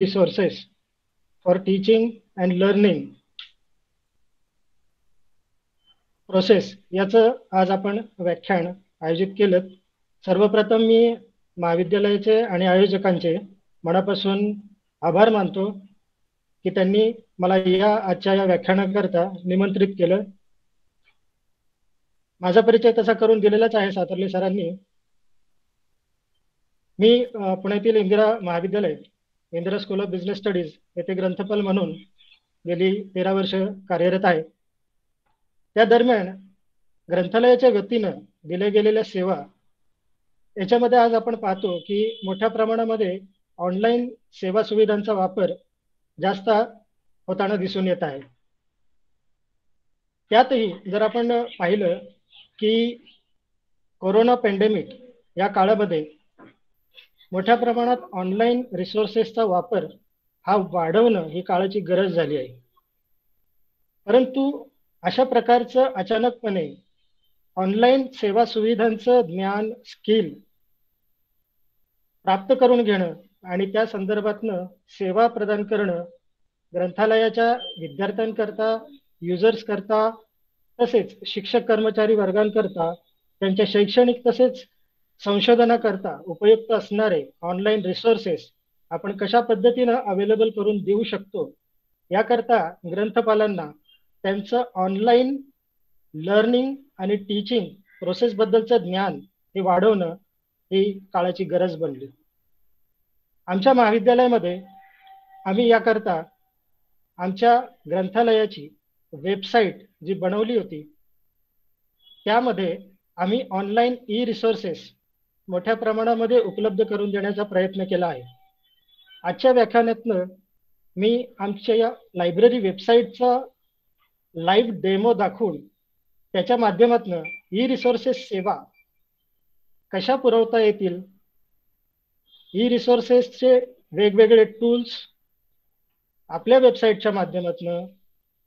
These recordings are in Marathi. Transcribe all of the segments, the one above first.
resources for teaching and learning process याचं आज आपण व्याख्यान आयोजित केलं. सर्वप्रथम मी महाविद्यालयाचे आणि आयोजकांचे मनापासून आभार मानतो की त्यांनी मला या आजच्या या व्याख्यानाकरता निमंत्रित केलं. माझा परिचय तसा करून दिलेलाच आहे सातर्ले सरांनी. मी पुण्यातील इंदिरा महाविद्यालय Indira school of business studies येथे ग्रंथपाल म्हणून गेली तेरा वर्ष कार्यरत आहे. त्या दरम्यान ग्रंथालयाच्या वतीनं दिल्या गेलेल्या सेवा याच्यामध्ये आज आपण पाहतो की मोठ्या प्रमाणामध्ये ऑनलाईन सेवा सुविधांचा वापर जास्त होताना दिसून येत आहे. त्यातही जर आपण पाहिलं की कोरोना पॅन्डेमिक या काळामध्ये मोठ्या प्रमाणात ऑनलाईन रिसोर्सेसचा वापर हा वाढवणं ही काळाची गरज झाली आहे. परंतु अशा प्रकारचं अचानकपणे ऑनलाईन सेवा सुविधांचं ज्ञान स्किल प्राप्त करून घेणं आणि त्या संदर्भातनं सेवा प्रदान करणं ग्रंथालयाच्या विद्यार्थ्यांकरता युजर्स करता तसेच शिक्षक कर्मचारी वर्गांकरता त्यांच्या शैक्षणिक तसेच संशोधनाकरता उपयुक्त असणारे ऑनलाईन रिसोर्सेस आपण कशा पद्धतीनं अवेलेबल करून देऊ शकतो? याकरता ग्रंथपालांना त्यांचं ऑनलाईन लर्निंग आणि टीचिंग प्रोसेसबद्दलचं ज्ञान हे वाढवणं ही काळाची गरज बनली. आमच्या महाविद्यालयामध्ये आम्ही याकरता आमच्या ग्रंथालयाची वेबसाईट जी बनवली होती त्यामध्ये आम्ही ऑनलाईन ई रिसोर्सेस मोठ्या प्रमाणामध्ये उपलब्ध करून देण्याचा प्रयत्न केला आहे. आजच्या व्याख्यानातनं मी आमच्या या लायब्ररी वेबसाईटचा लाईव्ह डेमो दाखवून त्याच्या माध्यमातून ई रिसोर्सेस सेवा कशा पुरवता येतील? ई रिसोर्सेसचे वेगवेगळे टूल्स आपल्या वेबसाईटच्या माध्यमातून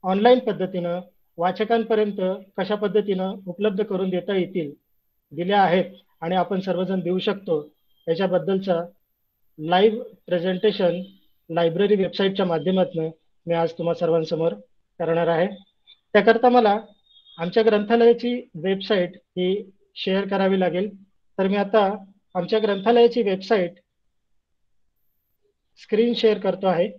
ऑनलाईन पद्धतीनं वाचकांपर्यंत कशा पद्धतीनं उपलब्ध करून देता येतील दिल्या आहेत. आणि आपण सर्वजण देऊ शकतो. याच्याबद्दलचा लाईव्ह प्रेझेंटेशन लायब्ररी वेबसाईटच्या माध्यमातून मी आज तुम्हा सर्वांसमोर करणार आहे. त्याकरता मला आमच्या ग्रंथालयाची वेबसाईट ही शेअर करावी लागेल. तर मी आता आमच्या ग्रंथालयाची वेबसाईट स्क्रीन शेअर करतो आहे.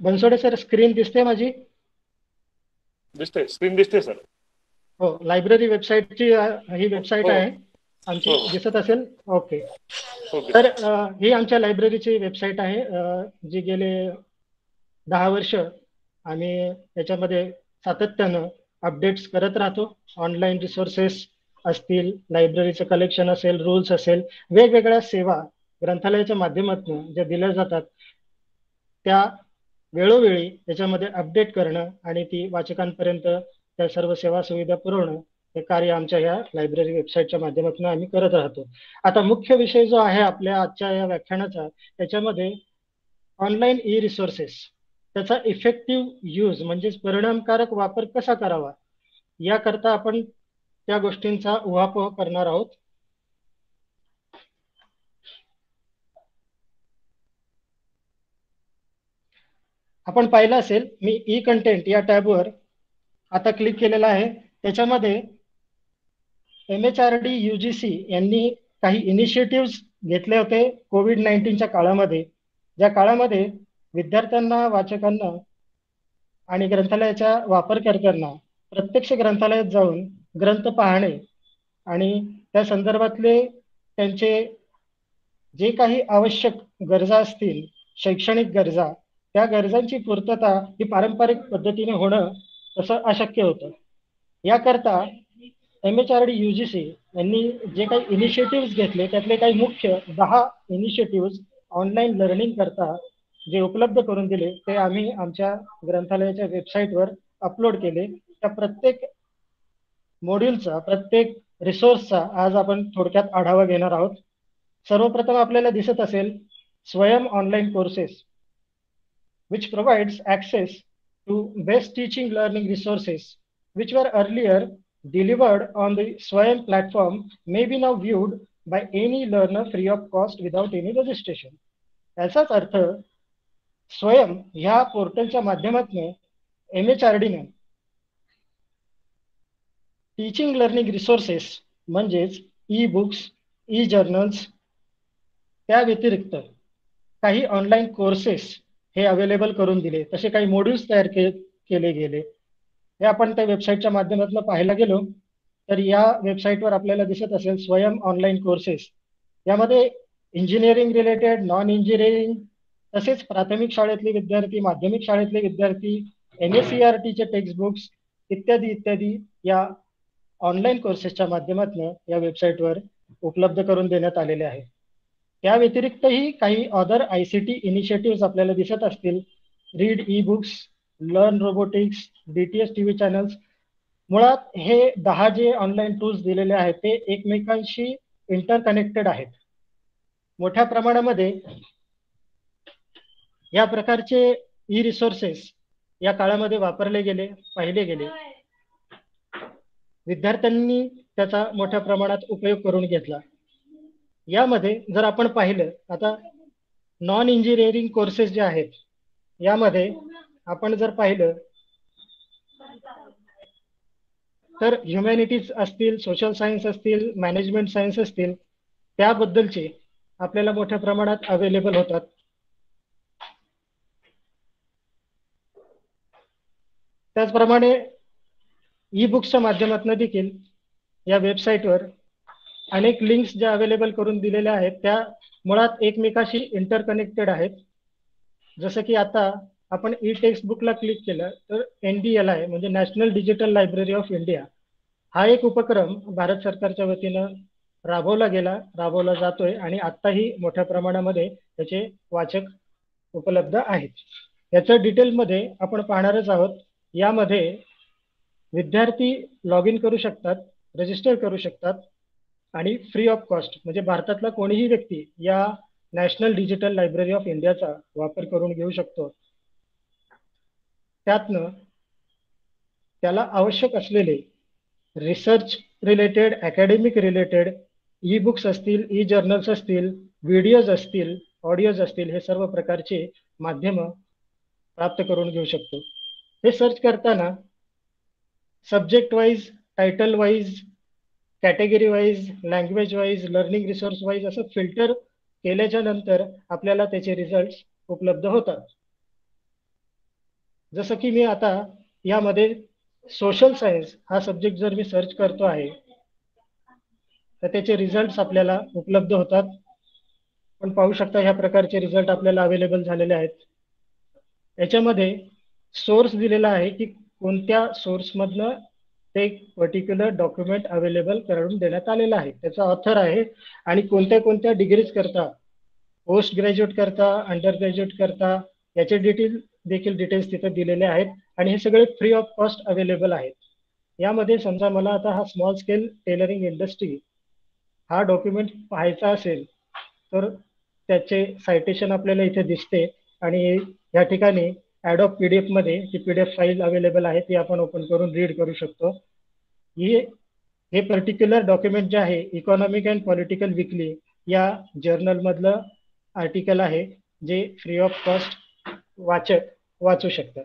बनसोडे सर स्क्रीन दिसते माझी? दिसते स्क्रीन दिसते सर. हो लायब्ररी वेबसाईटची ही वेबसाईट हो. आहे. आमची हो. दिसत असेल? ओके. ओके तर ही आमच्या लायब्ररीची वेबसाईट आहे जी गेले दहा वर्ष आम्ही याच्यामध्ये सातत्यानं अपडेट्स करत राहतो. ऑनलाईन रिसोर्सेस असतील लायब्ररीचं कलेक्शन असेल रूल्स असेल वेगवेगळ्या सेवा ग्रंथालयाच्या माध्यमातून ज्या दिल्या जातात त्या वेळोवेळी त्याच्यामध्ये अपडेट करणं आणि ती वाचकांपर्यंत त्या सर्व सेवा सुविधा पुरवणं हे कार्य आमच्या या लायब्ररी वेबसाईटच्या माध्यमातून आम्ही करत राहतो. आता मुख्य विषय जो आहे आपल्या आजच्या या व्याख्यानाचा त्याच्यामध्ये ऑनलाईन ई रिसोर्सेस त्याचा इफेक्टिव्ह यूज म्हणजेच परिणामकारक वापर कसा करावा याकरता आपण त्या गोष्टींचा उहापोह करणार आहोत. आपण पाहिलं असेल मी ई कंटेंट या टॅबवर आता क्लिक केलेला आहे. त्याच्यामध्ये M H R D U G C यांनी काही इनिशिएटिव्ह घेतले होते कोविड नाईन्टीनच्या काळामध्ये ज्या काळामध्ये विद्यार्थ्यांना वाचकांना आणि ग्रंथालयाच्या वापरकर्त्यांना प्रत्यक्ष ग्रंथालयात जाऊन ग्रंथ पाहणे आणि त्या संदर्भातले त्यांचे जे काही आवश्यक गरजा असतील शैक्षणिक गरजा त्या गरजांची पूर्तता ही पारंपरिक पद्धतीने होणं तसं अशक्य होतं. याकरता M H R D UGC यांनी जे काही इनिशिएटिव्ह घेतले त्यातले काही मुख्य दहा इनिशिएटिव्ह ऑनलाईन लर्निंग करता जे उपलब्ध करून दिले ते आम्ही आमच्या ग्रंथालयाच्या वेबसाईटवर अपलोड केले. त्या प्रत्येक मॉड्यूलचा प्रत्येक रिसोर्सचा आज आपण थोडक्यात आढावा घेणार आहोत. सर्वप्रथम आपल्याला दिसत असेल Swayam online courses which provides access to best teaching learning resources, which were earlier delivered on the Swayam platform, may be now viewed by any learner free of cost without any registration. याचाच अर्थ स्वयं ह्या पोर्टलच्या माध्यमातून एम एच आर डीने टीचिंग लर्निंग रिसोर्सेस म्हणजेच ई बुक्स ई जर्नल्स त्या व्यतिरिक्त काही ऑनलाईन कोर्सेस हे अवेलेबल करून दिले. तसे काही मॉड्यूल्स तयार के केले गेले. हे आपण त्या वेबसाईटच्या माध्यमातून पाहायला गेलो तर या वेबसाईटवर आपल्याला दिसत असेल स्वयं ऑनलाईन कोर्सेस यामध्ये इंजिनिअरिंग रिलेटेड नॉन इंजिनिअरिंग तसेच प्राथमिक शाळेतले विद्यार्थी माध्यमिक शाळेतले विद्यार्थी एम एस सी आर टीचे टेक्स्ट बुक्स इत्यादी इत्यादी या ऑनलाईन कोर्सेसच्या माध्यमातून या वेबसाईटवर उपलब्ध करून देण्यात आलेले आहे. त्या व्यतिरिक्तही काही other I C T initiative आपल्याला दिसत असतील. Read e books learn robotics DTS TV T V channels मुळात हे दहा जे ऑनलाईन टूल्स दिलेले आहेत ते एकमेकांशी इंटरकनेक्टेड आहेत. मोठ्या प्रमाणामध्ये या प्रकारचे ई रिसोर्सेस या काळामध्ये वापरले गेले पाहिले गेले. विद्यार्थ्यांनी त्याचा मोठ्या प्रमाणात उपयोग करून घेतला. यामध्ये जर आपण पाहिलं आता नॉन इंजिनिअरिंग कोर्सेस जे आहेत यामध्ये आपण जर पाहिलं तर ह्युमॅनिटीज असतील सोशल सायन्स असतील मॅनेजमेंट सायन्स असतील त्याबद्दलचे आपल्याला मोठ्या प्रमाणात अवेलेबल होतात. त्याचप्रमाणे ई बुक्सच्या माध्यमातून देखील या वेबसाईटवर अनेक लिंक्स ज्या अवेलेबल करून दिलेल्या आहेत त्या मुळात एकमेकाशी इंटरकनेक्टेड आहेत. जसं की आता आपण ई टेक्स्ट बुकला क्लिक केलं तर एन डी एल म्हणजे national digital library of India हा एक उपक्रम भारत सरकारच्या वतीनं राबवला गेला राबवला जातोय आणि आत्ताही मोठ्या प्रमाणामध्ये त्याचे वाचक उपलब्ध आहेत. याचं डिटेलमध्ये आपण पाहणारच आहोत यामध्ये विद्यार्थी लॉग इन करू शकतात रजिस्टर करू शकतात आणि फ्री ऑफ कॉस्ट म्हणजे भारतातला कोणीही व्यक्ती या नॅशनल डिजिटल लायब्ररी ऑफ इंडियाचा वापर करून घेऊ शकतो. त्यातनं त्याला आवश्यक असलेले research related academic related e books असतील ई जर्नल्स असतील व्हिडिओज असतील ऑडिओज असतील हे सर्व प्रकारचे माध्यम प्राप्त करून घेऊ शकतो. हे सर्च करताना subject wise title wise category wise language wise learning resource wise असं फिल्टर केल्याच्यानंतर आपल्याला त्याचे रिझल्ट उपलब्ध होतात. जसं की मी आता यामध्ये सोशल सायन्स हा सब्जेक्ट जर मी सर्च करतो आहे तर त्याचे रिझल्ट आपल्याला उपलब्ध होतात. पण पाहू शकता ह्या प्रकारचे रिझल्ट आपल्याला अवेलेबल झालेले आहेत. याच्यामध्ये सोर्स दिलेला आहे की कोणत्या सोर्समधनं ते पर्टिक्युलर डॉक्युमेंट अवेलेबल करून देण्यात आलेलं आहे. त्याचा ऑथर आहे आणि कोणत्या कोणत्या डिग्रीज करता पोस्ट ग्रॅज्युएट करता अंडर ग्रॅज्युएट करता याचे डिटेल देखील डिटेल्स तिथे दिलेले आहेत आणि हे सगळे फ्री ऑफ कॉस्ट अवेलेबल आहेत. यामध्ये समजा मला आता हा स्मॉल स्केल टेलरिंग इंडस्ट्री हा डॉक्युमेंट पाहायचा असेल तर त्याचे सायटेशन आपल्याला इथे दिसते आणि या ठिकाणी ॲड ऑफ पी डी एफमध्ये ती P D F file available आहे ती आपण ओपन करून रीड करू शकतो. ही हे पर्टिक्युलर डॉक्युमेंट जे आहे इकॉनॉमिक अँड पॉलिटिकल विकली या जर्नलमधलं आर्टिकल आहे जे फ्री ऑफ कॉस्ट वाचक वाचू शकतात.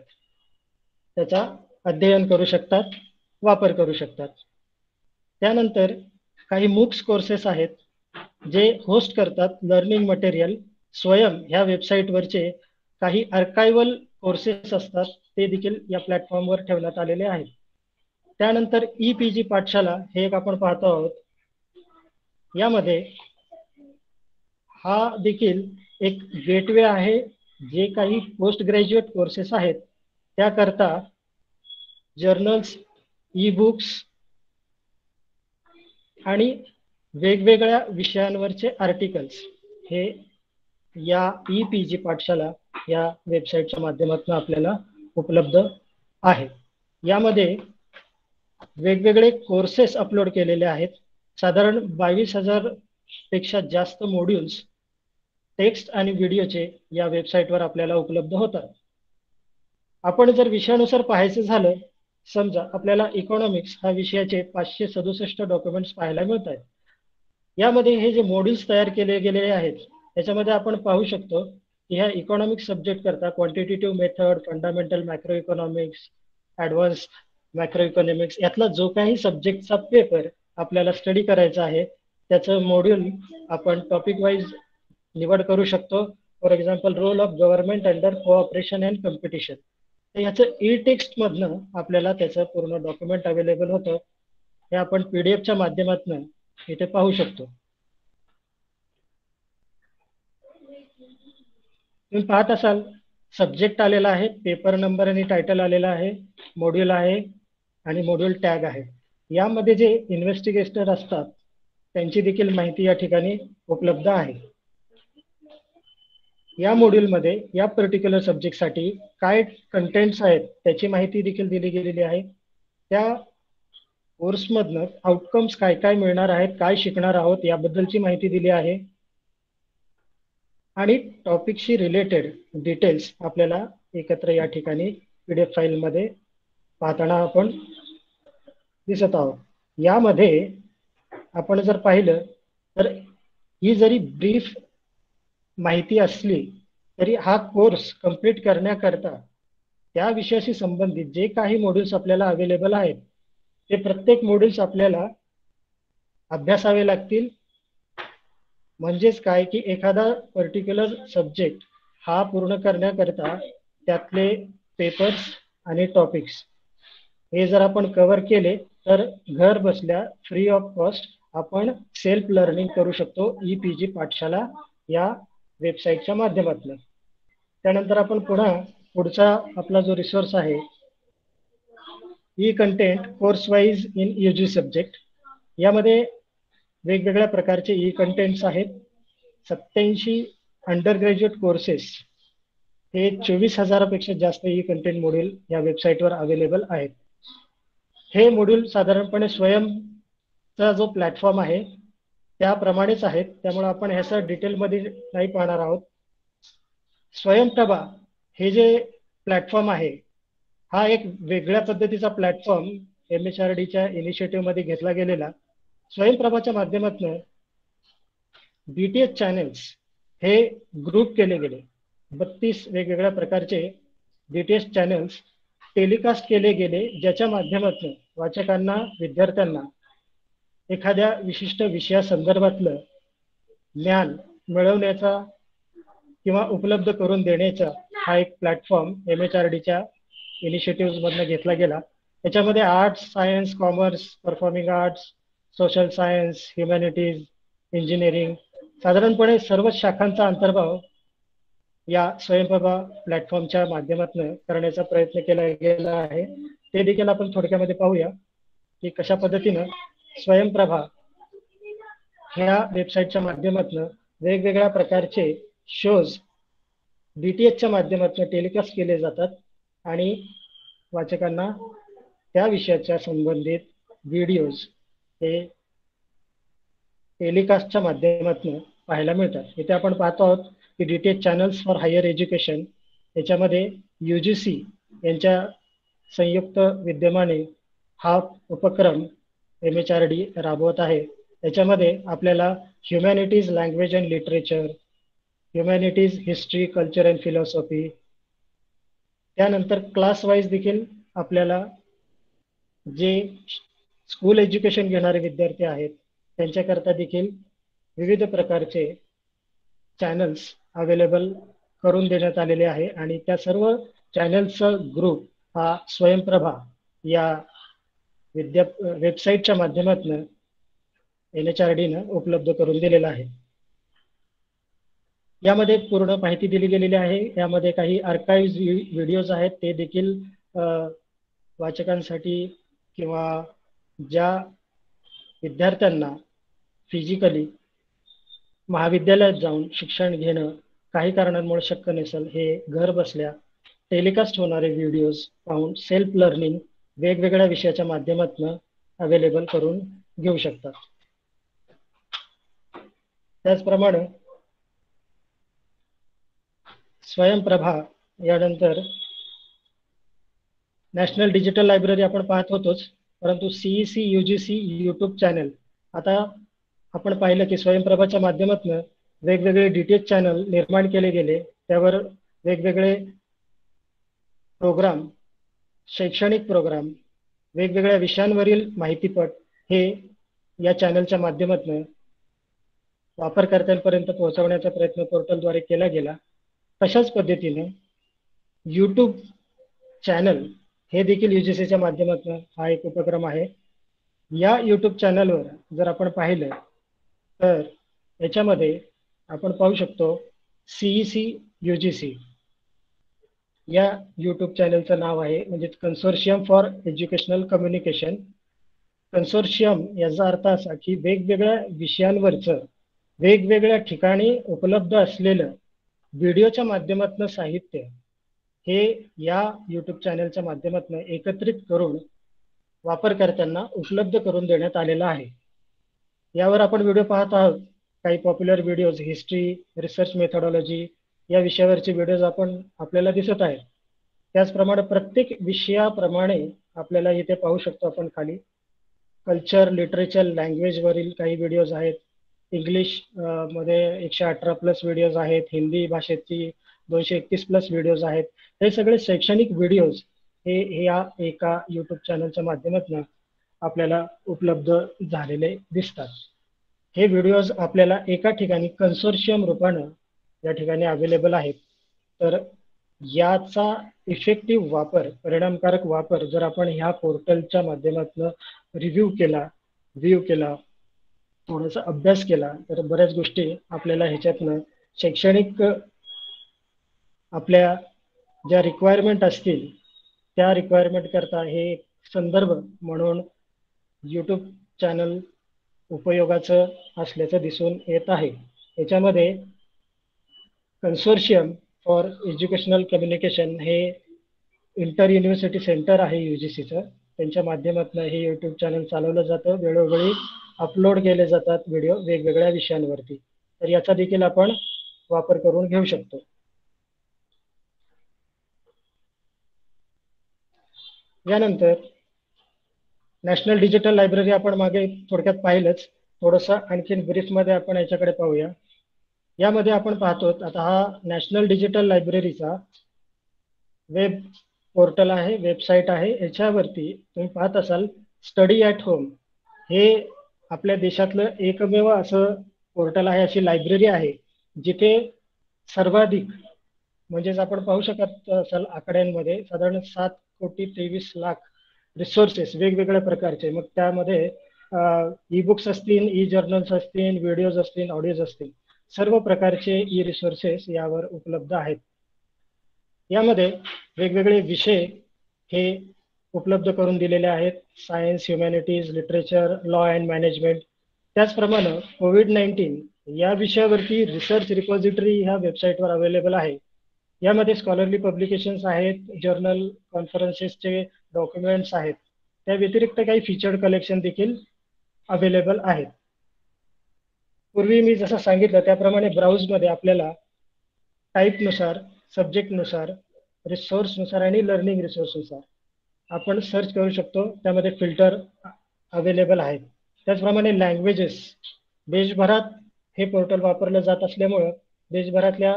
त्याचा अध्ययन करू शकतात वापर करू शकतात. त्यानंतर काही मुक्स कोर्सेस आहेत जे होस्ट करतात लर्निंग मटेरियल स्वयं ह्या वेबसाईटवरचे काही अर्कायवल कोर्सेस असतात ते देखील या प्लॅटफॉर्मवर ठेवण्यात आलेले आहेत. त्यानंतर ई पी जी पाठशाला हे एक आपण पाहतो आहोत. यामध्ये हा देखील एक गेटवे आहे. जे काही पोस्ट ग्रॅज्युएट कोर्सेस आहेत त्याकरता जर्नल्स ई बुक्स आणि वेगवेगळ्या विषयांवरचे आर्टिकल्स हे या ई पी जी पाठशाला या वेबसाईटच्या माध्यमातून आपल्याला उपलब्ध आहे. यामध्ये वेगवेगळे कोर्सेस अपलोड केलेले आहेत. साधारण बावीस हजारपेक्षा जास्त मॉड्यूल्स टेक्स्ट आणि व्हिडिओचे या वेबसाईटवर आपल्याला उपलब्ध होतात. आपण जर विषयानुसार पाहायचं झालं समजा आपल्याला इकॉनॉमिक्स हा विषयाचे पाचशे सदुसष्ट डॉक्युमेंट्स पाहायला मिळत आहेत यामध्ये हे जे मॉड्यूल्स तयार केले गेलेले आहेत त्याच्यामध्ये आपण पाहू शकतो की ह्या इकॉनॉमिक्स सब्जेक्ट करता quantitative method fundamental macro economics advance macro economics यातला जो काही सब्जेक्टचा पेपर आपल्याला स्टडी करायचा आहे त्याचं मॉड्यूल आपण टॉपिक वाईज निवड करू शकतो. For example role of government under cooperation and competition तर ई ई टेक्स्टमधनं आपल्याला त्याचं पूर्ण डॉक्युमेंट अवेलेबल होतं. हे आपण पीडीएफच्या माध्यमातून इथे पाहू शकतो. तुम्ही पाहत असाल सब्जेक्ट आलेला आहे पेपर नंबर आणि टायटल आलेला आहे मॉड्यूल आहे. आणि मॉड्यूल टॅग आहे. यामध्ये जे इन्व्हेस्टिगेटर असतात त्यांची देखील माहिती या ठिकाणी उपलब्ध आहे. या मॉड्यूलमध्ये या पर्टिक्युलर सब्जेक्टसाठी काय कंटेंट्स आहेत त्याची माहिती देखील दिली गेलेली आहे. त्या कोर्समधनं आउटकम्स काय काय मिळणार आहेत काय शिकणार आहोत याबद्दलची माहिती दिली आहे. आणि टॉपिकशी रिलेटेड डिटेल्स आपल्याला एकत्र या ठिकाणी पी डी एफ फाईलमध्ये पाहताना आपण दिसत आहोत. यामध्ये आपण जर पाहिलं तर ही जरी ब्रीफ माहिती असली तरी हा कोर्स कंप्लीट करण्याकरता त्या विषयाशी संबंधित जे काही मॉड्यूल्स आपल्याला अवेलेबल आहेत ते प्रत्येक मॉड्यूल्स आपल्याला अभ्यासावे लागतील. म्हणजेच काय की एखादा पर्टिक्युलर सब्जेक्ट हा पूर्ण करण्याकरता त्यातले पेपर्स आणि टॉपिक्स हे जर आपण कव्हर केले तर घर बसल्या फ्री ऑफ कॉस्ट आपण सेल्फ लर्निंग करू शकतो ई पी जी पाठशाला या वेबसाईटच्या माध्यमातून. त्यानंतर आपण पुन्हा पुढचा आपला जो रिसोर्स आहे e content course wise in U G subject यामध्ये वेगवेगळ्या प्रकारचे ई कंटेंट्स आहेत. सत्याऐंशी अंडर ग्रॅज्युएट कोर्सेस हे चोवीस हजारापेक्षा जास्त ई कंटेंट मॉड्यूल या वेबसाईटवर अवेलेबल आहेत. हे मॉड्यूल साधारणपणे स्वयंचा जो प्लॅटफॉर्म आहे त्याप्रमाणेच आहेत. त्यामुळे आपण ह्याचं डिटेलमध्ये नाही पाहणार आहोत. स्वयंप्रभा हे जे प्लॅटफॉर्म आहे हा एक वेगळ्या पद्धतीचा प्लॅटफॉर्म एम एच आर डीच्या इनिशिएटिव्हमध्ये घेतला गेलेला. स्वयंप्रभाच्या माध्यमातून बीटीएस टी एच चॅनेल्स हे ग्रुप केले गेले. बत्तीस वेगवेगळ्या प्रकारचे D T H channels telecast केले गेले ज्याच्या माध्यमातून वाचकांना विद्यार्थ्यांना एखाद्या विशिष्ट विषयासंदर्भातलं ज्ञान मिळवण्याचा किंवा उपलब्ध करून देण्याचा हा एक प्लॅटफॉर्म एम एच आर डीच्या इनिशिएटिव्ह मधनं घेतला गेला. याच्यामध्ये arts science commerce performing arts social science humanities engineering साधारणपणे सर्व शाखांचा अंतर्भाव या स्वयंप्रभा प्लॅटफॉर्मच्या माध्यमातून करण्याचा प्रयत्न केला गेला आहे. ते देखील आपण थोडक्यामध्ये पाहूया की कशा पद्धतीनं स्वयंप्रभा ह्या वेबसाईटच्या माध्यमातून वेगवेगळ्या प्रकारचे शोज डी टी एचच्या माध्यमातून टेलिकास्ट केले जातात आणि वाचकांना त्या विषयाच्या संबंधित व्हिडिओज हे टेलिकास्टच्या माध्यमातून पाहायला मिळतात. इथे आपण पाहतो आहोत की D channels for higher education याच्यामध्ये यू जी सी यांच्या संयुक्त विद्यमाने हा उपक्रम एम एच आर डी राबवत आहे. याच्यामध्ये आपल्याला humanities language and literature humanities history culture and philosophy त्यानंतर क्लास वाईज देखील आपल्याला जे स्कूल एज्युकेशन घेणारे विद्यार्थी आहेत त्यांच्याकरता देखील विविध प्रकारचे चॅनल्स अवेलेबल करून देण्यात आलेले आहे. आणि त्या सर्व चॅनल्सचा ग्रुप हा स्वयंप्रभा या विद्या वेबसाईटच्या माध्यमातून एन एच आर डीनं उपलब्ध करून दिलेला आहे. यामध्ये पूर्ण माहिती दिली गेलेली आहे. यामध्ये काही आर्काईव्ह व्हिडिओज आहेत. ते देखील वाचकांसाठी किंवा ज्या विद्यार्थ्यांना फिजिकली महाविद्यालयात जाऊन शिक्षण घेणं काही कारणांमुळे शक्य नसेल हे घर बसल्या टेलिकास्ट होणारे व्हिडिओज पाहून सेल्फ लर्निंग वेगवेगळ्या विषयाच्या माध्यमातून अवेलेबल करून घेऊ शकतात. त्याचप्रमाणे स्वयंप्रभा यानंतर नॅशनल डिजिटल लायब्ररी आपण पाहत होतोच परंतु सीईसी युजीसी युट्यूब चॅनल आता आपण पाहिलं की स्वयंप्रभाच्या माध्यमातून वेगवेगळे डीटीएच चॅनल निर्माण केले गेले. त्यावर वेगवेगळे प्रोग्राम शैक्षणिक प्रोग्राम वेगवेगळ्या विषयांवरील माहितीपट हे या चॅनलच्या माध्यमातून वापरकर्त्यांपर्यंत पोहोचवण्याचा प्रयत्न पोर्टलद्वारे केला गेला. तशाच पद्धतीने यूट्यूब चॅनल हे देखील युजीसीच्या माध्यमातून हा एक उपक्रम आहे. या यूट्यूब चॅनलवर जर आपण पाहिलं तर याच्यामध्ये आपण पाहू शकतो सीईसी युजीसी या यूट्यूब चॅनलचं नाव आहे म्हणजे consortium for educational communication consortium याचा अर्थ असा की वेगवेगळ्या विषयांवरचं वेगवेगळ्या ठिकाणी उपलब्ध असलेलं व्हिडिओच्या माध्यमातून साहित्य हे या यूट्यूब चॅनलच्या माध्यमातून एकत्रित करून वापरकर्त्यांना उपलब्ध करून देण्यात आलेला आहे. यावर आपण व्हिडिओ पाहत आहोत. काही popular videos history research methodology या विषयावरचे व्हिडिओज आपण आपल्याला दिसत आहेत. त्याचप्रमाणे प्रत्येक विषयाप्रमाणे आपल्याला इथे पाहू शकतो आपण खाली. कल्चर लिटरेचर लँग्वेजवरील काही व्हिडिओज आहेत. इंग्लिशमध्ये एकशे अठरा प्लस व्हिडिओज आहेत. हिंदी भाषेची दोनशे एकतीस प्लस व्हिडिओज आहेत. हे सगळे शैक्षणिक व्हिडिओज हे या एका युट्यूब चॅनलच्या माध्यमातून आपल्याला उपलब्ध झालेले दिसतात. हे व्हिडिओज आपल्याला एका ठिकाणी कन्सोर्शियम रूपानं या ठिकाणी अवेलेबल आहेत. तर याचा इफेक्टिव्ह वापर परिणामकारक वापर जर आपण ह्या पोर्टलच्या माध्यमातून रिव्ह्यू केला व्ह्यू केला थोडासा अभ्यास केला तर बऱ्याच गोष्टी आपल्याला ह्याच्यातनं शैक्षणिक आपल्या ज्या रिक्वायरमेंट असतील त्या रिक्वायरमेंट करता हे संदर्भ म्हणून यूट्यूब चॅनल उपयोगाचं असल्याचं दिसून येत आहे. याच्यामध्ये कन्सोर्शियम फॉर एज्युकेशनल कम्युनिकेशन हे इंटर युनिव्हर्सिटी सेंटर आहे यू जी सीचं त्यांच्या माध्यमातून हे यूट्यूब चॅनल चालवलं जातं. वेळोवेळी अपलोड केले जातात व्हिडिओ वेगवेगळ्या विषयांवरती. तर याचा देखील आपण वापर करून घेऊ शकतो. यानंतर नॅशनल डिजिटल लायब्ररी आपण मागे थोडक्यात पाहिलंच. थोडंसं आणखीन ब्रीफमध्ये आपण याच्याकडे पाहूया. यामध्ये आपण पाहतो आता हा नॅशनल डिजिटल लायब्ररीचा वेब पोर्टल आहे वेबसाईट आहे. याच्यावरती तुम्ही पाहत असाल स्टडी ॲट होम हे आपल्या देशातलं एकमेव असं पोर्टल आहे अशी लायब्ररी आहे जिथे सर्वाधिक म्हणजेच आपण पाहू शकत असाल आकड्यांमध्ये साधारण सात कोटी तेवीस लाख रिसोर्सेस वेगवेगळ्या प्रकारचे. मग त्यामध्ये ई बुक्स असतील ई जर्नल्स असतील व्हिडिओज असतील ऑडिओज असतील सर्व प्रकारचे ई रिसोर्सेस यावर उपलब्ध आहेत. यामध्ये वेगवेगळे विषय हे उपलब्ध करून दिलेले आहेत. Science humanities literature law and management त्याचप्रमाणे कोविड नाईन्टीन या विषयावरती रिसर्च रिपॉझिटरी ह्या वेबसाईटवर अवेलेबल आहे. यामध्ये स्कॉलरली पब्लिकेशन्स आहेत जर्नल कॉन्फरन्सेसचे डॉक्युमेंट्स आहेत. त्या व्यतिरिक्त काही फीचर्ड कलेक्शन देखील अवेलेबल आहेत. पूर्वी मी जसं सांगितलं त्याप्रमाणे ब्राउजमध्ये आपल्याला टाईपनुसार सब्जेक्टनुसार रिसोर्सनुसार आणि लर्निंग रिसोर्सनुसार आपण सर्च करू शकतो. त्यामध्ये फिल्टर अवेलेबल आहेत. त्याचप्रमाणे लँग्वेजेस देशभरात हे पोर्टल वापरलं जात असल्यामुळं देशभरातल्या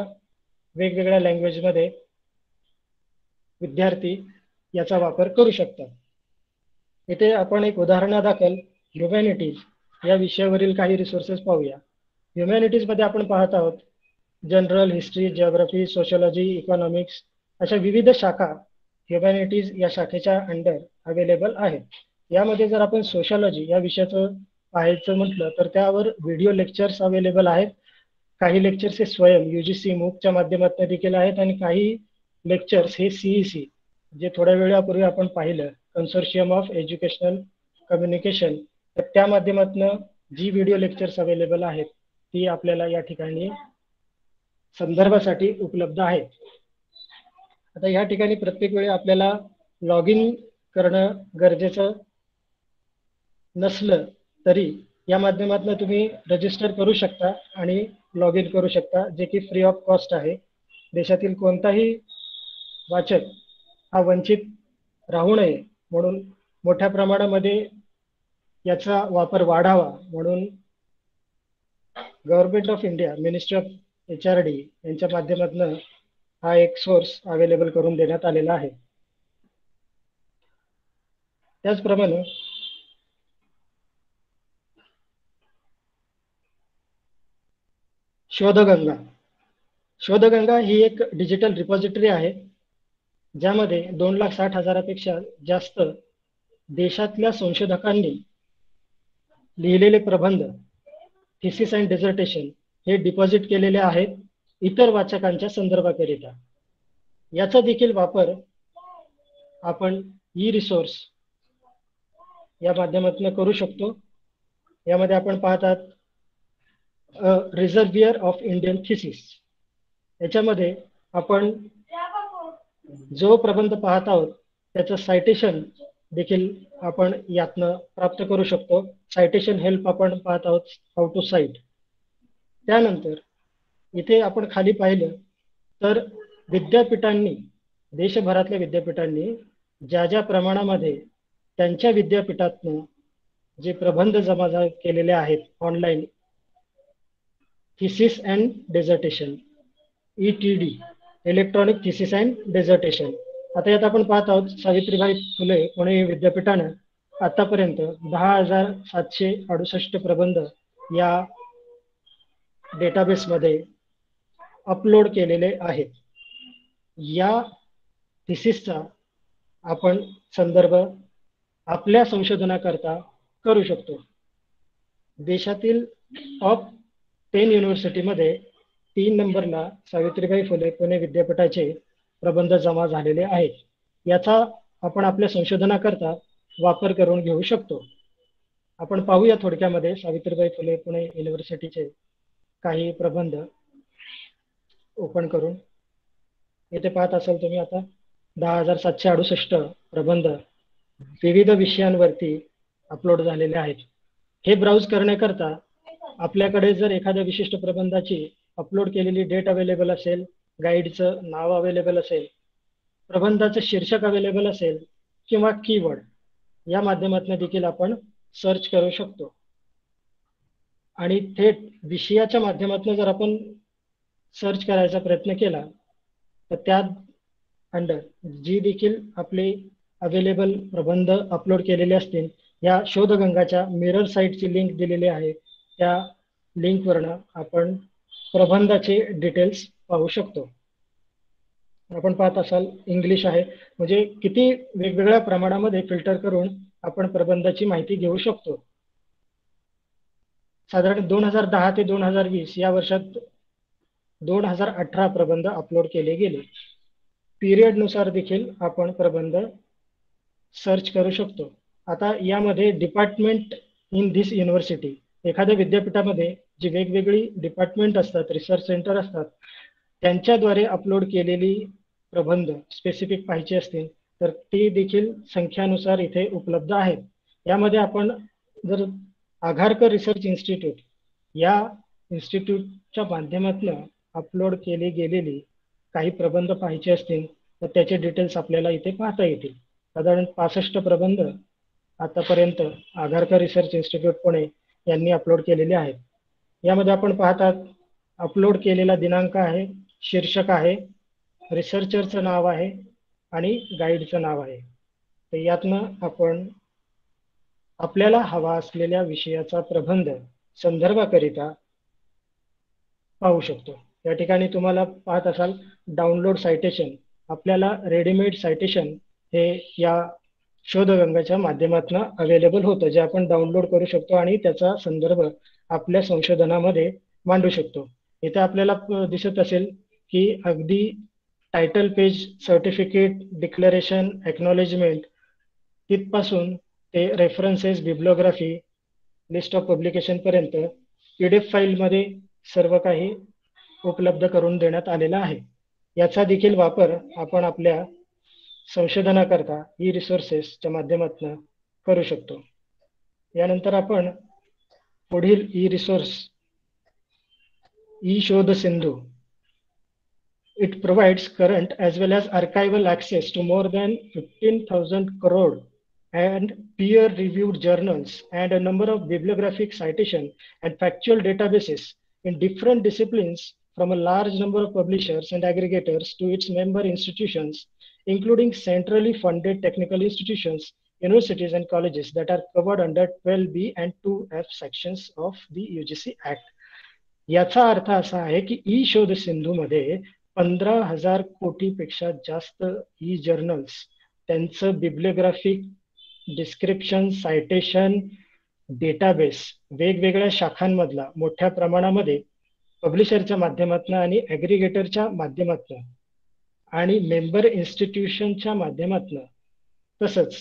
वेगवेगळ्या लँग्वेजमध्ये विद्यार्थी याचा वापर करू शकता इथे आपण एक उदाहरणादाखल ह्युमॅनिटीज या विषयावरील काही रिसोर्सेस पाहूया. ह्युमॅनिटीजमध्ये आपण पाहत आहोत general history geography sociology economics अशा विविध शाखा ह्युमॅनिटीज या शाखेच्या अंडर अवेलेबल आहेत. यामध्ये जर आपण सोशॉलॉजी या विषयाचं पाहायचं म्हटलं तर त्यावर व्हिडिओ लेक्चर्स अवेलेबल आहेत. काही लेक्चर्स हे स्वयं यू जी सी माध्यमातून देखील आहेत आणि काही लेक्चर्स हे सीईसी जे थोड्या वेळापूर्वी आपण पाहिलं कन्सोर्शियम ऑफ एज्युकेशनल कम्युनिकेशन तर त्या माध्यमातून जी व्हिडिओ लेक्चर्स अवेलेबल आहेत ती आपल्याला या ठिकाणी संदर्भासाठी उपलब्ध आहेत. आता या ठिकाणी प्रत्येक वेळी आपल्याला लॉग इन करणं गरजेचं नसलं तरी या माध्यमातून तुम्ही रजिस्टर करू शकता आणि लॉग इन करू शकता जे की फ्री ऑफ कॉस्ट आहे. देशातील कोणताही वाचक हा वंचित राहू नये म्हणून मोठ्या प्रमाणामध्ये याचा वापर वाढावा म्हणून government of India minister of H R D यांच्या माध्यमातून हा एक सोर्स अवेलेबल करून देण्यात आलेला आहे. त्याचप्रमाणे शोधगंगा. शोधगंगा ही एक डिजिटल रिपॉझिटरी आहे. ज्यामध्ये दोन लाख साठ हजारापेक्षा जास्त देशातल्या संशोधकांनी लिहिलेले प्रबंध थिसिस अँड डेझर्टेशन हे डिपॉझिट केलेले आहेत इतर वाचकांच्या संदर्भाकरिता. याचा देखील वापर आपण ई रिसोर्स या माध्यमातून करू शकतो. यामध्ये आपण पाहतात रिझर्वियर ऑफ इंडियन थिसिस याच्यामध्ये आपण जो प्रबंध पाहत आहोत त्याचं सायटेशन देखील आपण यातनं प्राप्त करू शकतो. सायटेशन हेल्प आपण पाहत आहोत हाऊ टू साईट त्यानंतर इथे आपण खाली पाहिलं तर विद्यापीठांनी देशभरातल्या विद्यापीठांनी ज्या ज्या प्रमाणामध्ये त्यांच्या विद्यापीठातनं जे प्रबंध जमा केलेले आहेत online thesis and dissertation e T D electronic thesis and dissertation आता यात आपण पाहत आहोत सावित्रीबाई फुले पुणे विद्यापीठानं आतापर्यंत दहा हजार सातशे अडुसष्ट प्रबंध या डेटाबेसमध्ये अपलोड केलेले आहेत. या थिसिसचा आपण संदर्भ आपल्या संशोधनाकरता करू शकतो. देशातील टॉप टेन युनिव्हर्सिटीमध्ये तीन नंबरला सावित्रीबाई फुले पुणे विद्यापीठाचे प्रबंध जमा झालेले आहेत. याचा आपण आपल्या संशोधनाकरता वापर करून घेऊ शकतो. आपण पाहूया थोडक्यामध्ये सावित्रीबाई फुले पुणे युनिव्हर्सिटीचे काही प्रबंध ओपन करून. येथे पाहत असाल तुम्ही आता दहा हजार सातशे अडुसष्ट प्रबंध विविध विषयांवरती अपलोड झालेले आहेत. हे ब्राउज करण्याकरता आपल्याकडे जर एखाद्या विशिष्ट प्रबंधाची अपलोड केलेली डेट अवेलेबल असेल गाईडचं नाव अवेलेबल असेल प्रबंधाचं शीर्षक अवेलेबल असेल किंवा कीवर्ड या माध्यमातून देखील आपण सर्च करू शकतो. आणि थेट विषयाच्या माध्यमातून जर आपण सर्च करायचा प्रयत्न केला तर त्यात अंडर जी देखील आपले अवेलेबल प्रबंध अपलोड केलेले असतील या शोधगंगाच्या मिरर साईटची लिंक दिलेली आहे. त्या लिंकवरनं आपण प्रबंधाचे डिटेल्स पाहू शकतो. आपण पाहत असाल इंग्लिश आहे. म्हणजे किती वेगवेगळ्या प्रमाणामध्ये फिल्टर करून आपण प्रबंधाची माहिती घेऊ शकतो. साधारण दोन हजार दहा ते दोन हजार वीस या वर्षात दोन हजार अठरा प्रबंध अपलोड केले गेले. पिरियडनुसार देखील आपण प्रबंध सर्च करू शकतो. आता यामध्ये डिपार्टमेंट इन धिस युनिव्हर्सिटी एखाद्या विद्यापीठामध्ये जी वेगवेगळी डिपार्टमेंट असतात रिसर्च सेंटर असतात त्यांच्याद्वारे अपलोड केलेली प्रबंध स्पेसिफिक पाहिजे असतील तर ती देखील संख्यानुसार इथे उपलब्ध आहेत. यामध्ये आपण जर आघारकर रिसर्च इन्स्टिट्यूट या इन्स्टिट्यूटच्या माध्यमातून अपलोड केली गेलेली काही प्रबंध पाहिजे असतील तर त्याचे डिटेल्स आपल्याला इथे पाहता येतील. साधारण पासष्ट प्रबंध आतापर्यंत आघारकर रिसर्च इन्स्टिट्यूट पुणे यांनी अपलोड केलेले आहेत. यामध्ये आपण पाहतात अपलोड केलेला दिनांक आहे शीर्षक आहे रिसर्चरचं नाव आहे आणि गाईडचं नाव आहे. तर यातनं आपण आपल्याला हवा असलेल्या विषयाचा प्रबंध संदर्भाकरिता पाहू शकतो. या ठिकाणी तुम्हाला पाहत असाल डाउनलोड सायटेशन आपल्याला रेडीमेड सायटेशन हे या शोधगंगाच्या माध्यमातून अवेलेबल होतं जे आपण डाउनलोड करू शकतो आणि त्याचा संदर्भ आपल्या संशोधनामध्ये मांडू शकतो. इथे आपल्याला दिसत असेल की अगदी title page certificate declaration acknowledgement तिथपासून ते references bibliography list of publication पर्यंत पी डी एफ फाईलमध्ये सर्व काही उपलब्ध करून देण्यात आलेला आहे. याचा देखील वापर आपण आपल्या संशोधनाकरता ई रिसोर्सेसच्या माध्यमातून करू शकतो यानंतर आपण पुढील e resource E Shodh Sindhu it provides current as well as archival access to more than 15,000 crore and peer-reviewed journals and a number of bibliographic citation and factual databases in different disciplines from a large number of publishers and aggregators to its member institutions, including centrally funded technical institutions, universities and colleges that are covered under 12B and 2F sections of the UGC Act. याचा अर्थ असा आहे की ई शोध सिंधूमध्ये पंधरा हजार कोटीपेक्षा जास्त ई जर्नल्स त्यांचं बिब्लिओग्राफिक डिस्क्रिप्शन सायटेशन डेटाबेस वेगवेगळ्या शाखांमधला मोठ्या प्रमाणामध्ये पब्लिशरच्या माध्यमातून आणि ॲग्रिगेटरच्या माध्यमातून आणि मेंबर इन्स्टिट्यूशनच्या माध्यमातून. तसंच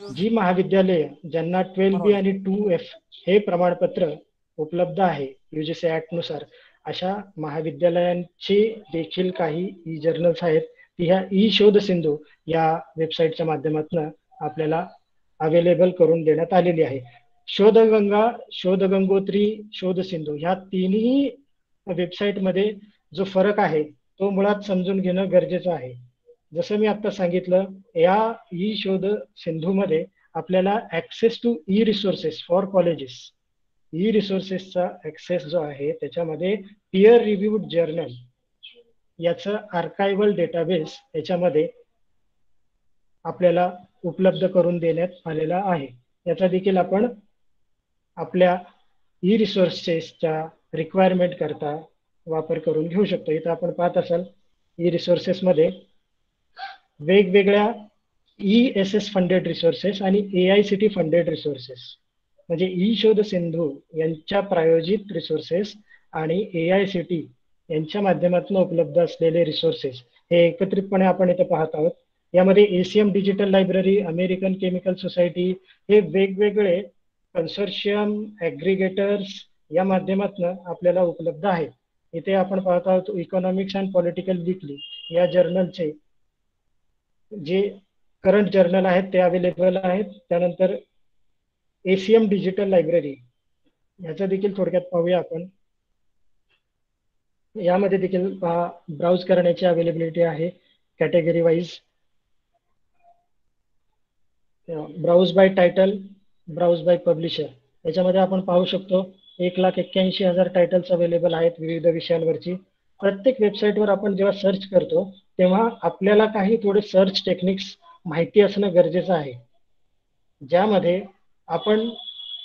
जी महाविद्यालय ज्यांना ट्वेल्व बी आणि टू एफ हे प्रमाणपत्र उपलब्ध आहे युजीसी ऍक्टनुसार अशा महाविद्यालयांची देखील काही ई जर्नल्स आहेत. ती ह्या ई शोध सिंधू या वेबसाईटच्या माध्यमातून आपल्याला अवेलेबल करून देण्यात आलेली आहे. शोधगंगा शोधगंगोत्री शोध सिंधू ह्या तिन्ही वेबसाईटमध्ये जो फरक आहे तो मुळात समजून घेणं गरजेचं आहे. जसं मी आता सांगितलं या ई शोध सिंधूमध्ये आपल्याला access to e resources for colleges e रिसोर्सेसचा access जो आहे त्याच्यामध्ये पियर रिव्ह्यूड जर्नल याचं आर्कायवल डेटाबेस याच्यामध्ये आपल्याला उपलब्ध करून देण्यात आलेला आहे. याचा देखील आपण आपल्या ई रिसोर्सेसच्या रिक्वायरमेंट करता वापर करून घेऊ शकतो. इथं आपण पाहत असाल ई रिसोर्सेसमध्ये वेगवेगळ्या e S S funded resources आणि A I C T funded resources म्हणजे ई शोध सिंधू यांच्या प्रायोजित रिसोर्सेस आणि ए आय सी टी यांच्या माध्यमातून उपलब्ध असलेले रिसोर्सेस हे एकत्रितपणे आपण इथे पाहत आहोत. यामध्ये ACM digital library American chemical society हे वेगवेगळे कन्सोर्शियम ॲग्रिगेटर्स या माध्यमातून आपल्याला उपलब्ध आहेत. इथे आपण पाहत आहोत इकॉनॉमिक्स अँड पॉलिटिकल वीकली या जर्नलचे जे करंट जर्नल आहेत ते अवेलेबल आहेत. त्यानंतर एसीएम डिजिटल लायब्ररी याचं देखील थोडक्यात पाहूया आपण. यामध्ये देखील ब्राउज करण्याची अवेलेबिलिटी आहे category wise browse by title browse by publisher याच्यामध्ये आपण पाहू शकतो एक लाख एक्क्याऐंशी हजार टायटल्स अवेलेबल आहेत विविध विषयांवरची. प्रत्येक वेबसाईटवर आपण जेव्हा सर्च करतो तेव्हा आपल्याला काही थोडे सर्च टेक्निक्स माहिती असणं गरजेचं आहे. ज्यामध्ये आपण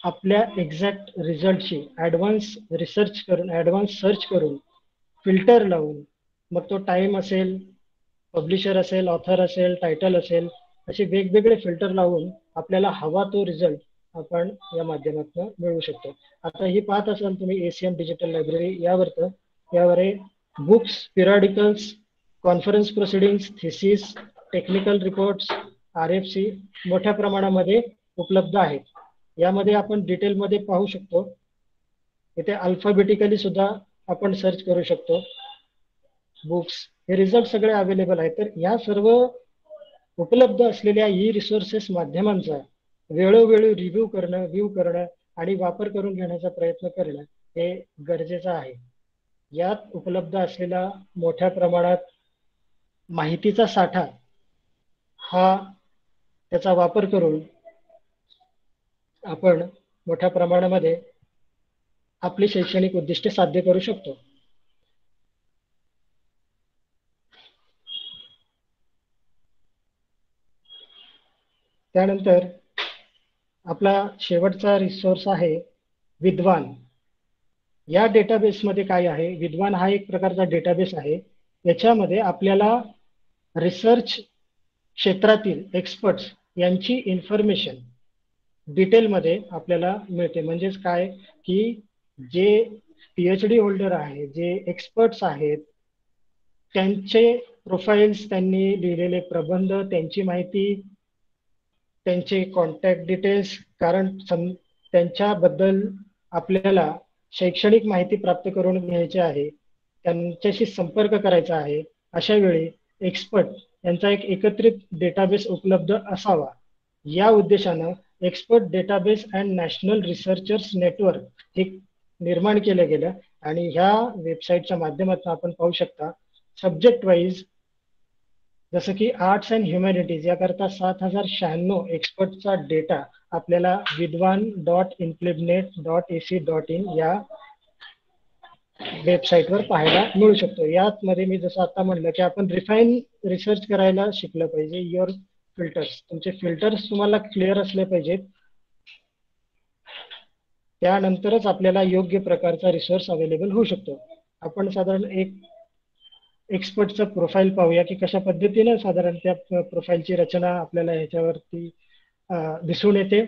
आपल्या एक्झॅक्ट रिझल्टची ॲडव्हान्स रिसर्च करून ॲडव्हान्स सर्च करून फिल्टर लावून मग तो टाईम असेल पब्लिशर असेल ऑथर असेल टायटल असेल असे वेगवेगळे फिल्टर लावून आपल्याला हवा तो रिझल्ट आपण या माध्यमातून मिळवू शकतो. आता ही पाहत असाल तुम्ही एसीएम डिजिटल लायब्ररी यावर यावर books periodicals conference proceedings thesis technical reports R F C मोठ्या प्रमाणामध्ये उपलब्ध आहेत. यामध्ये आपण डिटेलमध्ये पाहू शकतो. इथे अल्फाबेटिकली सुद्धा आपण सर्च करू शकतो. बुक्स हे रिझल्ट सगळे अवेलेबल आहेत. तर या सर्व उपलब्ध असलेल्या ई रिसोर्सेस माध्यमांचा वेळोवेळी रिव्ह्यू करणं व्ह्यू करणं आणि वापर करून घेण्याचा प्रयत्न करणं हे गरजेचं आहे. यात उपलब्ध असलेला मोठ्या प्रमाणात माहितीचा साठा हा त्याचा वापर करून आपण मोठ्या प्रमाणामध्ये आपली शैक्षणिक उद्दिष्टे साध्य करू शकतो. त्यानंतर आपला शेवटचा रिसोर्स आहे विद्वान. या डेटाबेसमध्ये काय आहे? विद्वान हा एक प्रकारचा डेटाबेस आहे. याच्यामध्ये आपल्याला रिसर्च क्षेत्रातील एक्सपर्ट्स यांची इन्फॉर्मेशन डिटेलमध्ये आपल्याला मिळते. म्हणजेच काय? की J P H D holder आहे जे एक्सपर्ट्स आहेत त्यांचे प्रोफाईल्स त्यांनी लिहिलेले प्रबंध त्यांची माहिती त्यांचे कॉन्टॅक्ट डिटेल्स कारण त्यांच्याबद्दल आपल्याला शैक्षणिक माहिती प्राप्त करून घ्यायची आहे त्यांच्याशी संपर्क करायचा आहे अशा वेळी एक्सपर्ट यांचा एक एकत्रित डेटाबेस उपलब्ध असावा. या उद्देशानं expert database and national researchers network हे निर्माण केलं गेलं आणि ह्या वेबसाईटच्या माध्यमातून आपण पाहू शकता सब्जेक्ट वाईज जसं की आर्ट्स अँड ह्युमॅनिटीज याकरता सात हजार शहाण्णव एक्सपर्टचा डेटा आपल्याला Vidwan dot inflibnet dot ac dot in या वेबसाईटवर पाहायला मिळू शकतो. यात मध्ये मी जसं आता म्हणलं की आपण रिफाईन रिसर्च करायला शिकलं पाहिजे. युअर फिल्टर्स तुमचे फिल्टर्स तुम्हाला क्लिअर असले पाहिजेत. त्यानंतरच आपल्याला योग्य प्रकारचा रिसोर्स अवेलेबल होऊ शकतो. आपण साधारण एक एक्सपर्टचं प्रोफाईल पाहूया की कशा पद्धतीने साधारण त्या प्रोफाईलची रचना आपल्याला ह्याच्यावरती दिसून येते.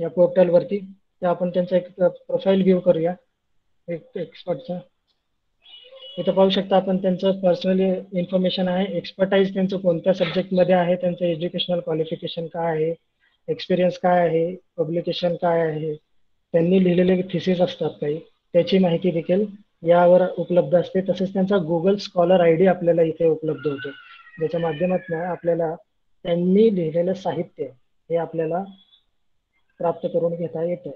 या पोर्टलवरती. तर आपण त्यांचा एक प्रोफाईल व्ह्यू करूया. एक एक्सपर्टचा इथं पाहू शकता आपण त्यांचं पर्सनली इन्फॉर्मेशन आहे. एक्सपर्टाईज त्यांचं कोणत्या सब्जेक्टमध्ये आहे? त्यांचं एज्युकेशनल क्वालिफिकेशन काय आहे? एक्सपिरियन्स काय आहे? पब्लिकेशन काय आहे? त्यांनी लिहिलेले थिसिस असतात काही. त्याची माहिती देखील यावर उपलब्ध असते. तसेच त्यांचा गुगल स्कॉलर आय डी आपल्याला इथे उपलब्ध होतो. ज्याच्या माध्यमातून आपल्याला त्यांनी लिहिलेलं साहित्य हे आपल्याला प्राप्त करून घेता येतं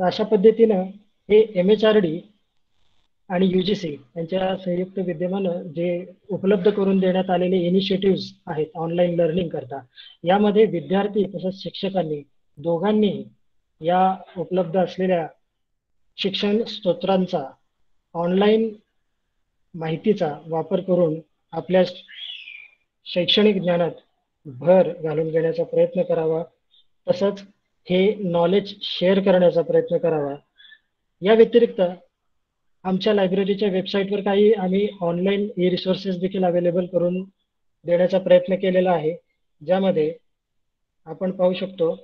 तर अशा पद्धतीनं हे एम एच आर डी आणि युजीसी यांच्या संयुक्त विद्यमानं जे उपलब्ध करून देण्यात आलेले इनिशिएटिव्ह आहेत ऑनलाईन लर्निंग करता यामध्ये विद्यार्थी तसंच शिक्षकांनी दोघांनी या उपलब्ध असलेल्या शिक्षण स्तोत्रांचा ऑनलाईन माहितीचा वापर करून आपल्या शैक्षणिक ज्ञानात भर घालून घेण्याचा प्रयत्न करावा. तसंच हे नॉलेज शेअर करण्याचा प्रयत्न करावा. या व्यतिरिक्त आमच्या लायब्ररीच्या वेबसाईटवर काही आम्ही ऑनलाईन ई रिसोर्सेस देखील अवेलेबल करून देण्याचा प्रयत्न केलेला आहे. ज्यामध्ये आपण पाहू शकतो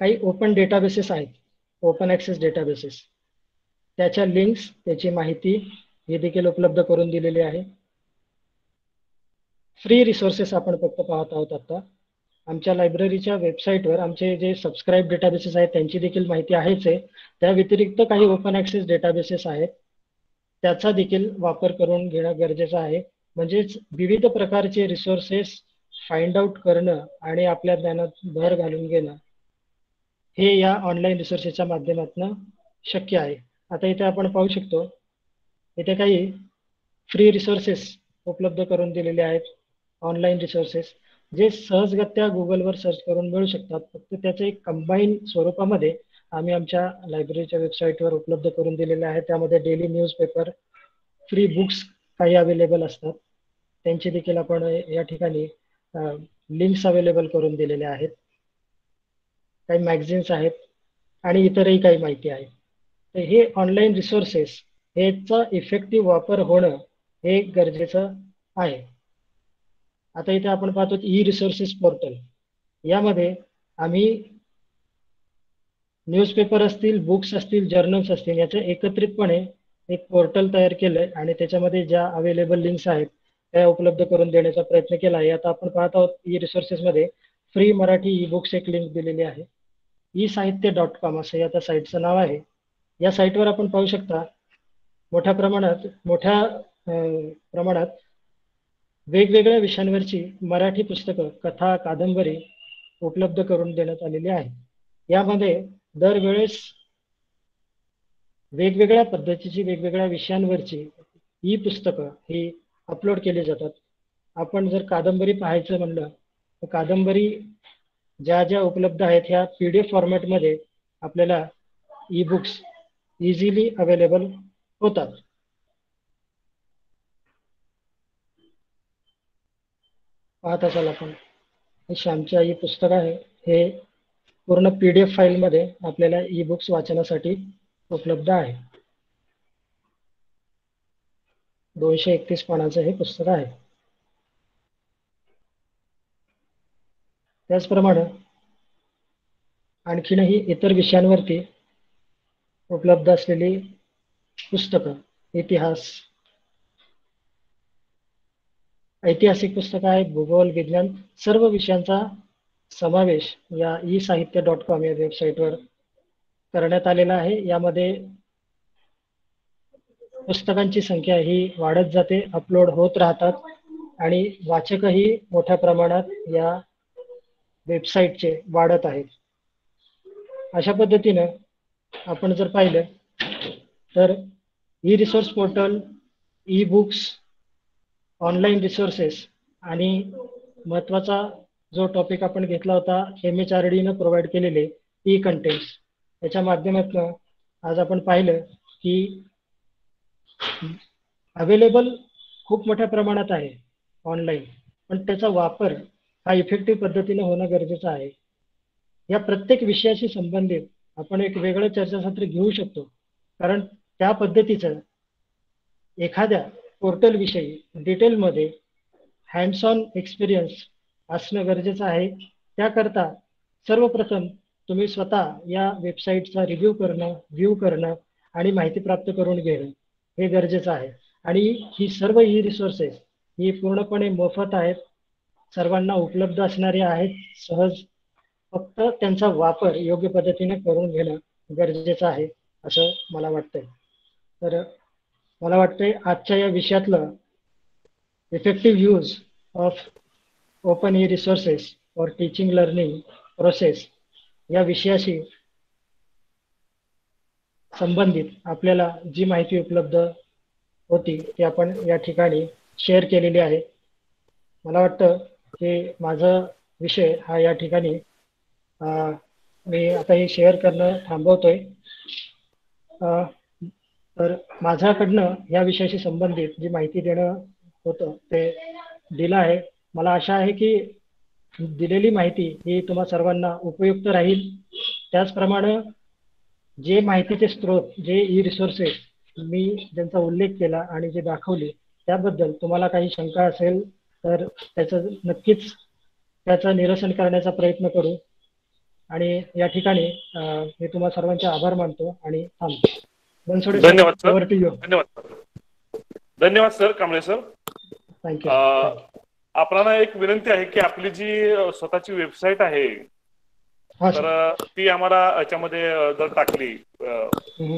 काही ओपन डेटाबेसेस आहेत. ओपन ॲक्सेस डेटाबेसेस त्याच्या लिंक्स त्याची माहिती हे देखील उपलब्ध करून दिलेली आहे. फ्री रिसोर्सेस आपण फक्त पाहत आहोत आता. आमच्या लायब्ररीच्या वेबसाईटवर आमचे जे सबस्क्राईब डेटाबेसेस आहेत त्यांची देखील माहिती आहेच आहे. त्या व्यतिरिक्त काही ओपन ॲक्सेस डेटाबेसेस आहेत. त्याचा देखील वापर करून घेणं गरजेचं आहे. म्हणजेच विविध प्रकारचे रिसोर्सेस फाइंड आउट करणं आणि आपल्या ज्ञानात भर घालून घेणं. हे या ऑनलाईन रिसोर्सेसच्या माध्यमातून शक्य आहे. आता इथे आपण पाहू शकतो इथे काही फ्री रिसोर्सेस उपलब्ध करून दिलेले आहेत ऑनलाईन रिसोर्सेस जे सहजगत्या गुगलवर सर्च करून मिळू शकतात. फक्त त्याचे एक कंबाईन स्वरूपामध्ये आम्ही आमच्या लायब्ररीच्या वेबसाईटवर उपलब्ध करून दिलेले आहे. त्यामध्ये डेली न्यूजपेपर फ्री बुक्स काही अवेलेबल असतात. त्यांचे देखील आपण या ठिकाणी लिंक्स अवेलेबल करून दिलेले आहेत. काही मॅगझिन्स आहेत आणि इतरही काही माहिती आहे. तर हे ऑनलाईन रिसोर्सेस ह्याचा इफेक्टिव्ह वापर होणं हे गरजेचं आहे. आता इथे आपण पाहतो ई रिसोर्सेस पोर्टल यामध्ये आम्ही न्यूजपेपर असतील बुक्स असतील जर्नल्स असतील याचं एकत्रितपणे एक पोर्टल तयार केलंय आणि त्याच्यामध्ये ज्या अवेलेबल लिंक्स आहेत त्या उपलब्ध करून देण्याचा प्रयत्न केला आहे. आता आपण पाहत आहोत ई रिसोर्सेसमध्ये फ्री मराठी ई बुक्स एक लिंक दिलेली आहे. ई साहित्य डॉट कॉम असं या त्या साईटचं नाव आहे. या साईटवर आपण पाहू शकता मोठ्या प्रमाणात मोठ्या प्रमाणात वेगवेगळ्या विषयांवरची मराठी पुस्तकं कथा कादंबरी उपलब्ध करून देण्यात आलेली आहे यामध्ये दरवेळेस वेगवेगळ्या पद्धतीची वेगवेगळ्या विषयांवरची ई पुस्तकं ही अपलोड केली जातात. आपण जर कादंबरी पाहायचं म्हणलं तर कादंबरी ज्या ज्या उपलब्ध आहेत ह्या पीडीएफ फॉर्मॅटमध्ये आपल्याला ई बुक्स इझिली अवेलेबल होतात. पाहत असाल आपण. हे श्यामची आई पुस्तक आहे. हे पूर्ण पी डी एफ फाईलमध्ये आपल्याला ई बुक्स वाचनासाठी उपलब्ध आहे. दोनशे एकतीस पानाचं हे पुस्तक आहे. त्याचप्रमाणे आणखीनही इतर विषयांवरती उपलब्ध असलेली पुस्तकं इतिहास. ऐतिहासिक पुस्तकं आहेत भूगोल विज्ञान सर्व विषयांचा समावेश या ई साहित्य डॉट कॉम या वेबसाईटवर करण्यात आलेला आहे. यामध्ये पुस्तकांची संख्या ही वाढत जाते अपलोड होत राहतात आणि वाचकही मोठ्या प्रमाणात या वेबसाईटचे वाढत आहेत अशा पद्धतीनं आपण जर पाहिलं तर e resource portal e books online resources आणि महत्त्वाचा जो टॉपिक आपण घेतला होता एम एच आर डीनं प्रोव्हाइड केलेले ई कंटेंट्स याच्या माध्यमातून आज आपण पाहिलं की अवेलेबल खूप मोठ्या प्रमाणात आहे ऑनलाईन पण त्याचा वापर हा इफेक्टिव्ह पद्धतीने होणं गरजेचं आहे. या प्रत्येक विषयाशी संबंधित आपण एक वेगळं चर्चासत्र घेऊ शकतो. कारण त्या पद्धतीचं एखाद्या पोर्टल विषयी डिटेलमध्ये हँड्स ऑन एक्सपिरियन्स असणं गरजेचं आहे. त्याकरता सर्वप्रथम तुम्ही स्वतः या वेबसाईटचा रिव्ह्यू करणं व्ह्यू करणं आणि माहिती प्राप्त करून घेणं हे गरजेचं आहे. आणि ही सर्व ई रिसोर्सेस ही पूर्णपणे मोफत आहेत. सर्वांना उपलब्ध असणारे आहेत. सहज फक्त त्यांचा वापर योग्य पद्धतीने करून घेणं गरजेचं आहे असं मला वाटतंय. तर मला वाटतंय आजच्या या विषयातलं effective use of open e resources for teaching learning process या विषयाशी संबंधित आपल्याला जी माहिती उपलब्ध होती ती आपण या ठिकाणी शेअर केलेली आहे. मला वाटतं की माझा विषय हा या ठिकाणी अं, मी आता हे शेअर करणं थांबवतोय. अं, तर माझ्याकडनं या विषयाशी संबंधित जी माहिती देणं होतं ते दिलं आहे. मला आशा आहे की दिलेली माहिती ही तुम्हा सर्वांना उपयुक्त राहील. त्याचप्रमाणे जे माहितीचे स्रोत जे ई रिसोर्सेस मी ज्यांचा उल्लेख केला आणि जे दाखवले त्याबद्दल तुम्हाला काही शंका असेल तर त्याचं नक्कीच त्याचं निरसन करण्याचा प्रयत्न करू. आणि या ठिकाणी मी तुम्हा सर्वांचे आभार मानतो आणि थांबतो बनसोडे धन्यवाद, सर. धन्यवाद सर. धन्यवाद सर. कांबळे सर. थँक्यू आपल्याला एक विनंती आहे की आपली जी स्वतःची वेबसाईट आहे हा तर ती आम्हाला याच्यामध्ये जर टाकली.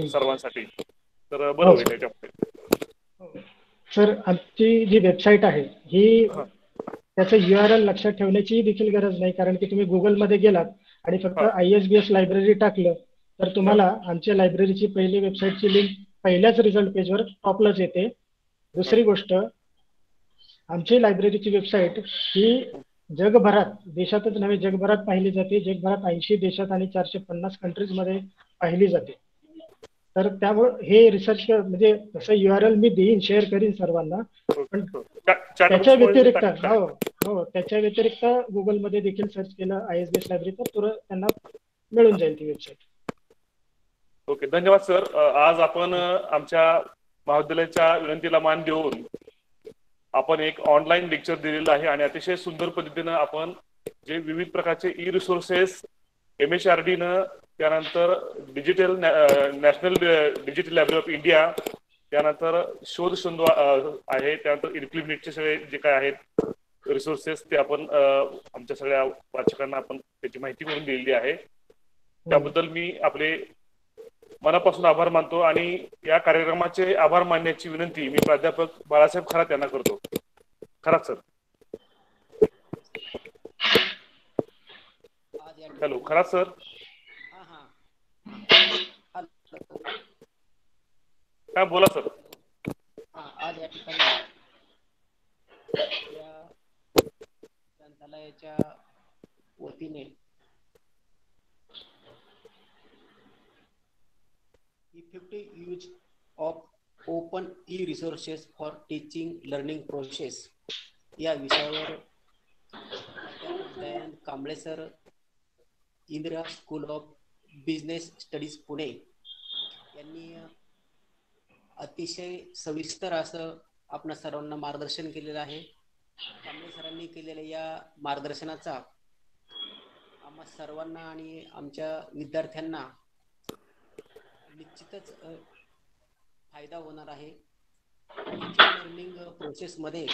सर्वांसाठी तर बरं हो, होईल. याच्यामध्ये. सर आमची जी वेबसाईट आहे ही. त्याचं यू आर एल लक्षात ठेवण्याची देखील गरज नाही कारण की तुम्ही गुगलमध्ये गेलात आणि फक्त. I S B S library टाकलं तर तुम्हाला आमच्या लायब्ररीची पहिली वेबसाईटची लिंक पहिल्याच रिझल्ट पेजवर टॉपलाच येते दुसरी गोष्ट आमची लायब्ररीची वेबसाईट ही जगभरात देशातच नव्हे जगभरात पाहिली जाते जगभरात ऐंशी देशात आणि चारशे पन्नास कंट्रीजमध्ये पाहिली जाते तर त्यामुळं हे रिसर्च म्हणजे तसं यू आर एल मी देईन शेअर करीन सर्वांना. पण चा- चाट त्याच्या मध्ये व्यतिरिक्त हो हो त्याच्या व्यतिरिक्त गुगलमध्ये देखील सर्च केलं I S B S library तर तुरंत त्यांना मिळून जाईल ती वेबसाईट ओके धन्यवाद सर. आज आपण आमच्या महाविद्यालयाच्या विनंतीला मान देऊन आपण एक ऑनलाईन लेक्चर दिलेलं आहे आणि अतिशय सुंदर पद्धतीनं आपण जे विविध प्रकारचे e resources M H R डीनं त्यानंतर digital national digital library of India त्यानंतर शोध संधू आहे त्यानंतर इन्क्लिमेटचे सगळे जे काय आहेत रिसोर्सेस ते आपण आमच्या सगळ्या वाचकांना आपण त्याची माहिती करून दिलेली आहे. त्याबद्दल मी आपले मनापासून आभार मानतो आणि या कार्यक्रमाचे आभार मानण्याची विनंती मी प्राध्यापक बाळासाहेब खरात यांना करतो. Kharat sir. Hello Kharat sir. हा काय बोला सर. हा आज या ठिकाणी या. ग्रंथालयाच्या वतीने effective use of open e resources for teaching learning process या विषयावर Kamble sir Indira school of business studies Pune यांनी अतिशय सविस्तर असं आपणा सर्वांना मार्गदर्शन केलेलं आहे. कांबळे सरांनी केलेल्या या मार्गदर्शनाचा आम्हा सर्वांना आणि आमच्या विद्यार्थ्यांना निश्चितच फायदा होणार आहे. लर्निंग प्रोसेसमध्ये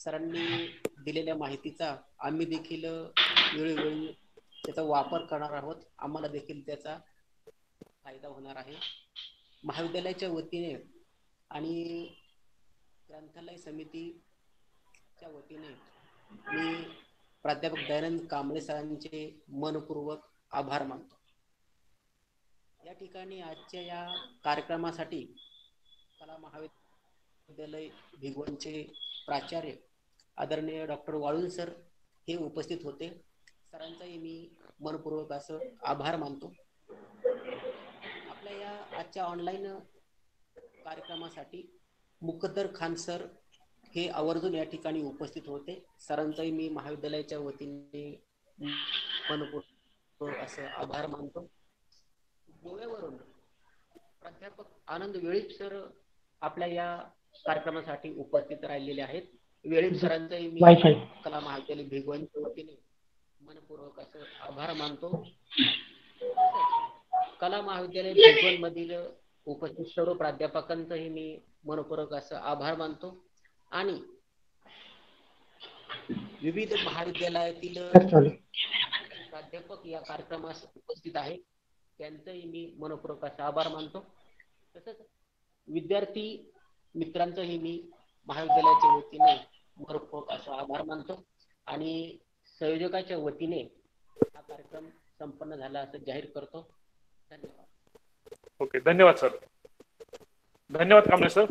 सरांनी दिलेल्या माहितीचा आम्ही देखील वेळोवेळी त्याचा वापर करणार आहोत. आम्हाला देखील त्याचा फायदा होणार आहे. महाविद्यालयाच्या वतीने आणि ग्रंथालय समितीच्या वतीने मी प्राध्यापक दयानंद कांबळे सरांचे मनपूर्वक आभार मानतो. या ठिकाणी आजच्या या कार्यक्रमासाठी कला महाविद्यालय भिगवणचे प्राचार्य आदरणीय डॉक्टर वाळून सर हे उपस्थित होते. सरांचाही मी मनपूर्वक असं आभार मानतो. आपल्या या आजच्या ऑनलाईन कार्यक्रमासाठी मुकद्दर खान सर हे आवर्जून या ठिकाणी उपस्थित होते. सरांचाही मी महाविद्यालयाच्या वतीने मनपूर्वक असं आभार मानतो. गोव्यावरून प्राध्यापक आनंद वेळीप सर आपल्या या कार्यक्रमासाठी उपस्थित राहिलेले आहेत. वेळीप सरांचाही मी कला महाविद्यालय भिगवणच्या वतीने मनपूर्वक असं आभार मानतो. कला महाविद्यालय भिगवण मधील उपस्थित सर्व प्राध्यापकांचंही मी मनपूर्वक असं आभार मानतो. आणि विविध महाविद्यालयातील प्राध्यापक या कार्यक्रमास उपस्थित आहेत. त्यांचंही मी मनपूर्वक असं आभार मानतो. तसंच विद्यार्थी मित्रांचंही मी महाविद्यालयाच्या वतीने मनपूर्वक असं आभार मानतो. आणि संयोजकाच्या वतीने हा कार्यक्रम संपन्न झाला असं जाहीर करतो. धन्यवाद. ओके धन्यवाद सर. धन्यवाद कांबळे सर.